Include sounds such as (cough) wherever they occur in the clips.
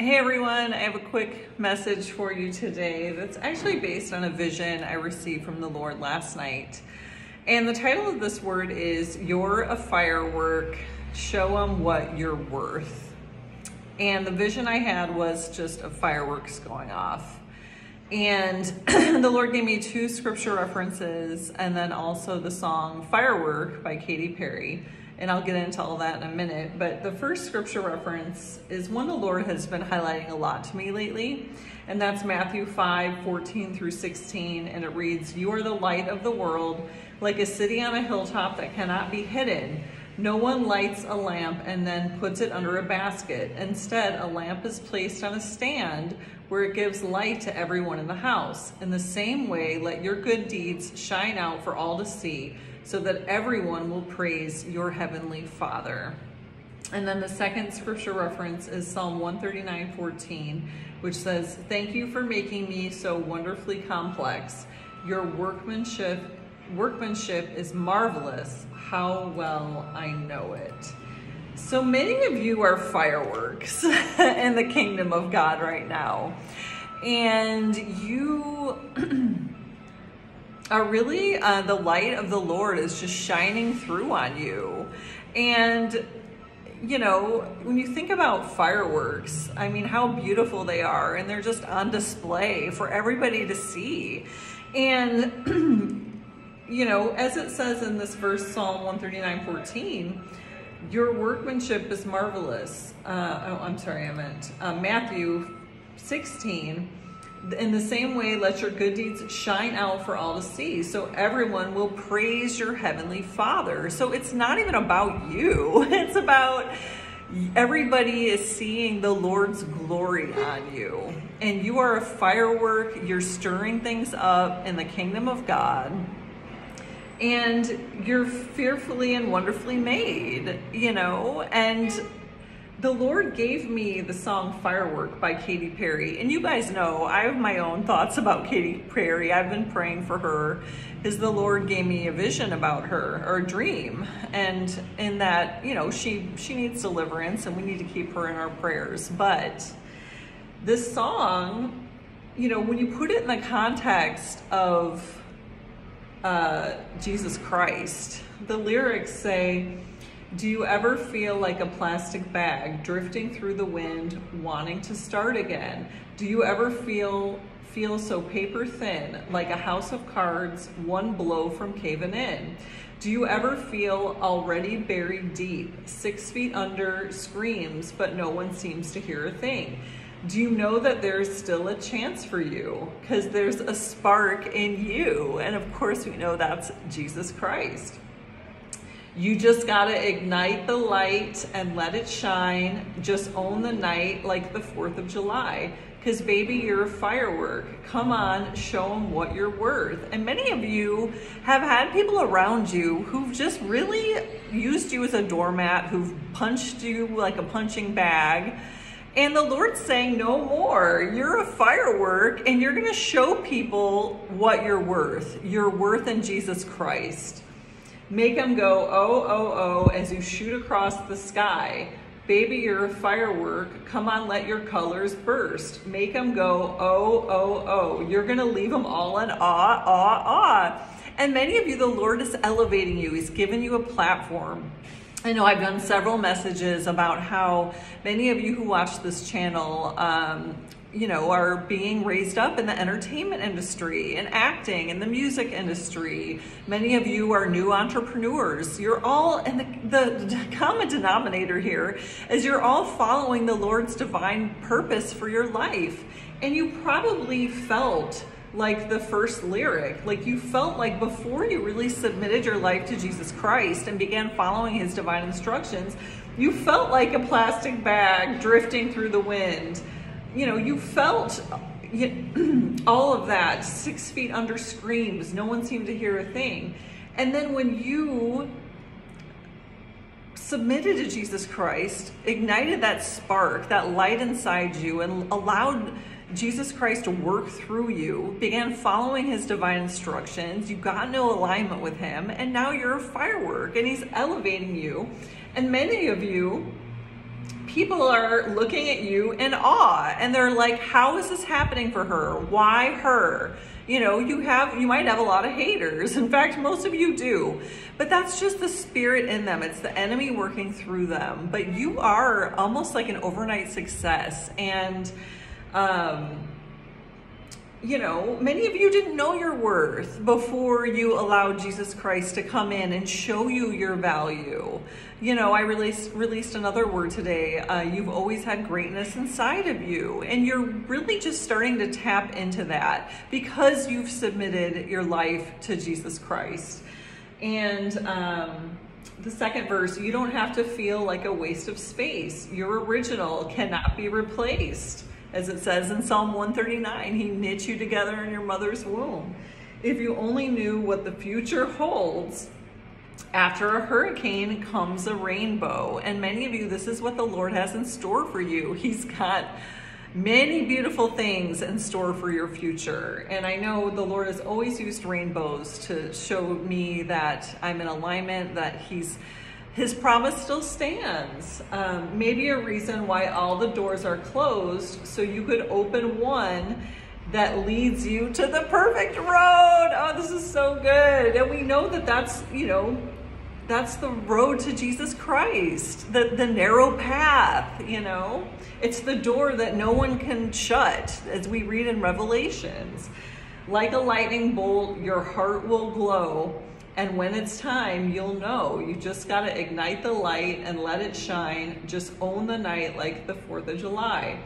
Hey everyone, I have a quick message for you today that's actually based on a vision I received from the Lord last night. And the title of this word is You're a Firework, Show Them What You're Worth. And the vision I had was just of fireworks going off. And (clears throat) the Lord gave me two scripture references and then also the song Firework by Katy Perry and I'll get into all that in a minute. But the first scripture reference is one the Lord has been highlighting a lot to me lately, and that's Matthew 5 14 through 16. And it reads, You are the light of the world, like a city on a hilltop that cannot be hidden. No one lights a lamp and then puts it under a basket. Instead, a lamp is placed on a stand where it gives light to everyone in the house. In the same way, let your good deeds shine out for all to see so that everyone will praise your heavenly Father. And then the second scripture reference is Psalm 139 14, which says, Thank you for making me so wonderfully complex. Your workmanship, workmanship is marvelous. How well I know it. So many of you are fireworks (laughs) in the kingdom of God right now. And you (clears throat) are really uh, the light of the Lord is just shining through on you. And, you know, when you think about fireworks, I mean, how beautiful they are, and they're just on display for everybody to see. And, (clears throat) you know, as it says in this verse, Psalm 139 14, your workmanship is marvelous. Uh, oh, I'm sorry, I meant uh, Matthew 16 in the same way, let your good deeds shine out for all to see, so everyone will praise your heavenly Father. So it's not even about you, (laughs) it's about everybody is seeing the Lord's glory on you. And you are a firework, you're stirring things up in the kingdom of God. And you're fearfully and wonderfully made, you know, and the Lord gave me the song Firework by Katy Perry. And you guys know I have my own thoughts about Katy Perry. I've been praying for her as the Lord gave me a vision about her or a dream. And in that, you know, she she needs deliverance and we need to keep her in our prayers. But this song, you know, when you put it in the context of uh, Jesus Christ, the lyrics say, do you ever feel like a plastic bag drifting through the wind, wanting to start again? Do you ever feel feel so paper thin, like a house of cards, one blow from caving in? Do you ever feel already buried deep, six feet under, screams, but no one seems to hear a thing? Do you know that there's still a chance for you? Because there's a spark in you. And of course, we know that's Jesus Christ. You just got to ignite the light and let it shine. Just own the night like the 4th of July. Because, baby, you're a firework. Come on, show them what you're worth. And many of you have had people around you who've just really used you as a doormat, who've punched you like a punching bag. And the Lord's saying, no more. You're a firework and you're going to show people what you're worth. You're worth in Jesus Christ. Make them go, oh, oh, oh, as you shoot across the sky. Baby, you're a firework. Come on, let your colors burst. Make them go, oh, oh, oh. You're going to leave them all in awe, awe, awe. And many of you, the Lord is elevating you. He's given you a platform. I know I've done several messages about how many of you who watch this channel um, you know, are being raised up in the entertainment industry and acting in the music industry. Many of you are new entrepreneurs. You're all, and the, the, the common denominator here is you're all following the Lord's divine purpose for your life. And you probably felt like the first lyric, like you felt like before you really submitted your life to Jesus Christ and began following his divine instructions, you felt like a plastic bag drifting through the wind you know, you felt (clears throat) all of that, six feet under screams, no one seemed to hear a thing. And then when you submitted to Jesus Christ, ignited that spark, that light inside you, and allowed Jesus Christ to work through you, began following his divine instructions, you got no alignment with him, and now you're a firework and he's elevating you. And many of you people are looking at you in awe and they're like, how is this happening for her? Why her? You know, you have, you might have a lot of haters. (laughs) In fact, most of you do, but that's just the spirit in them. It's the enemy working through them. But you are almost like an overnight success. And, um, you know, many of you didn't know your worth before you allowed Jesus Christ to come in and show you your value. You know, I released released another word today. Uh, you've always had greatness inside of you, and you're really just starting to tap into that because you've submitted your life to Jesus Christ. And um, the second verse, you don't have to feel like a waste of space. Your original cannot be replaced. As it says in Psalm 139, he knit you together in your mother's womb. If you only knew what the future holds, after a hurricane comes a rainbow. And many of you, this is what the Lord has in store for you. He's got many beautiful things in store for your future. And I know the Lord has always used rainbows to show me that I'm in alignment, that He's his promise still stands. Um, maybe a reason why all the doors are closed so you could open one that leads you to the perfect road. Oh, this is so good. And we know that that's, you know, that's the road to Jesus Christ, the, the narrow path, you know. It's the door that no one can shut, as we read in Revelations. Like a lightning bolt, your heart will glow and when it's time, you'll know. You just got to ignite the light and let it shine. Just own the night like the 4th of July.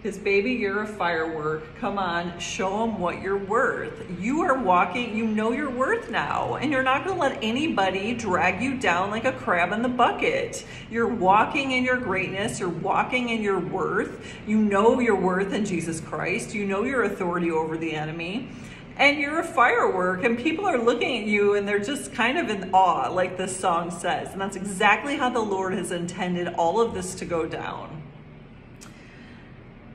Because, baby, you're a firework. Come on, show them what you're worth. You are walking, you know your worth now, and you're not going to let anybody drag you down like a crab in the bucket. You're walking in your greatness, you're walking in your worth. You know your worth in Jesus Christ, you know your authority over the enemy and you're a firework and people are looking at you and they're just kind of in awe like this song says. And that's exactly how the lord has intended all of this to go down.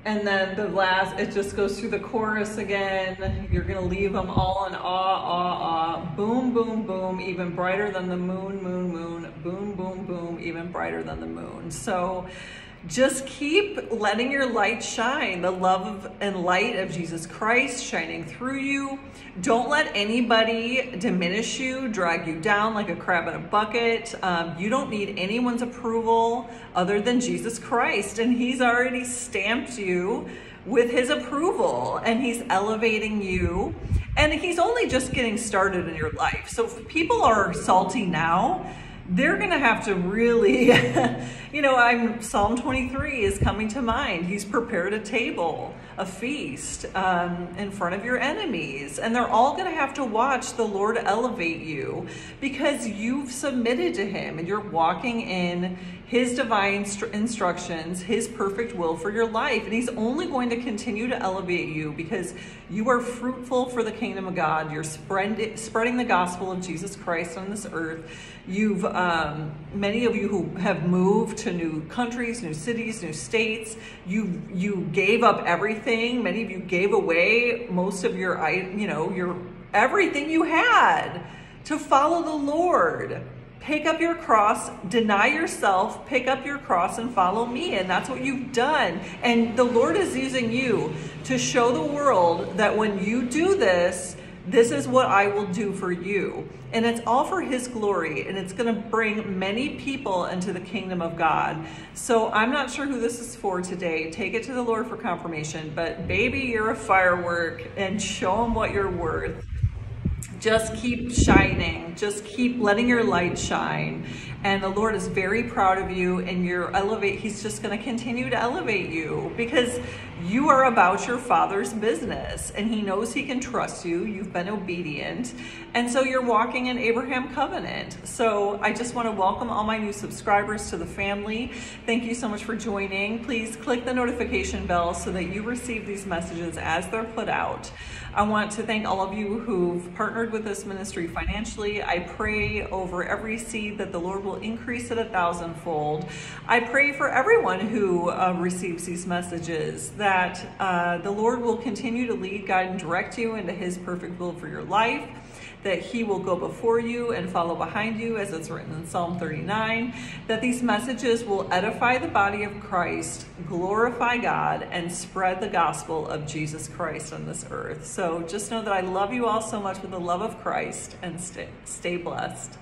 And then the last it just goes through the chorus again. You're gonna leave them all in awe awe awe. Boom boom boom even brighter than the moon moon moon. Boom boom boom even brighter than the moon. So just keep letting your light shine, the love and light of Jesus Christ shining through you. Don't let anybody diminish you, drag you down like a crab in a bucket. Um, you don't need anyone's approval other than Jesus Christ, and He's already stamped you with His approval, and He's elevating you. And He's only just getting started in your life. So if people are salty now, they're going to have to really, (laughs) you know, I'm Psalm 23 is coming to mind. He's prepared a table, a feast um, in front of your enemies, and they're all going to have to watch the Lord elevate you because you've submitted to Him and you're walking in his divine instructions, His perfect will for your life. And He's only going to continue to elevate you because you are fruitful for the kingdom of God. You're spread, spreading the gospel of Jesus Christ on this earth. You've, um, many of you who have moved to new countries, new cities, new states, you, you gave up everything. Many of you gave away most of your, you know, your, everything you had to follow the Lord pick up your cross, deny yourself, pick up your cross and follow me. And that's what you've done. And the Lord is using you to show the world that when you do this, this is what I will do for you. And it's all for his glory, and it's going to bring many people into the kingdom of God. So I'm not sure who this is for today. Take it to the Lord for confirmation. But baby, you're a firework, and show him what you're worth just keep shining. Just keep letting your light shine and the lord is very proud of you and you're elevate he's just going to continue to elevate you because you are about your father's business and he knows he can trust you. You've been obedient. And so you're walking in abraham covenant. So i just want to welcome all my new subscribers to the family. Thank you so much for joining. Please click the notification bell so that you receive these messages as they're put out. I want to thank all of you who've partnered with this ministry financially. I pray over every seed that the Lord will increase it a thousandfold. I pray for everyone who uh, receives these messages that uh, the Lord will continue to lead, guide, and direct you into His perfect will for your life that He will go before you and follow behind you, as it's written in Psalm 39, that these messages will edify the body of Christ, glorify God, and spread the gospel of Jesus Christ on this earth. So just know that I love you all so much with the love of Christ and stay, stay blessed.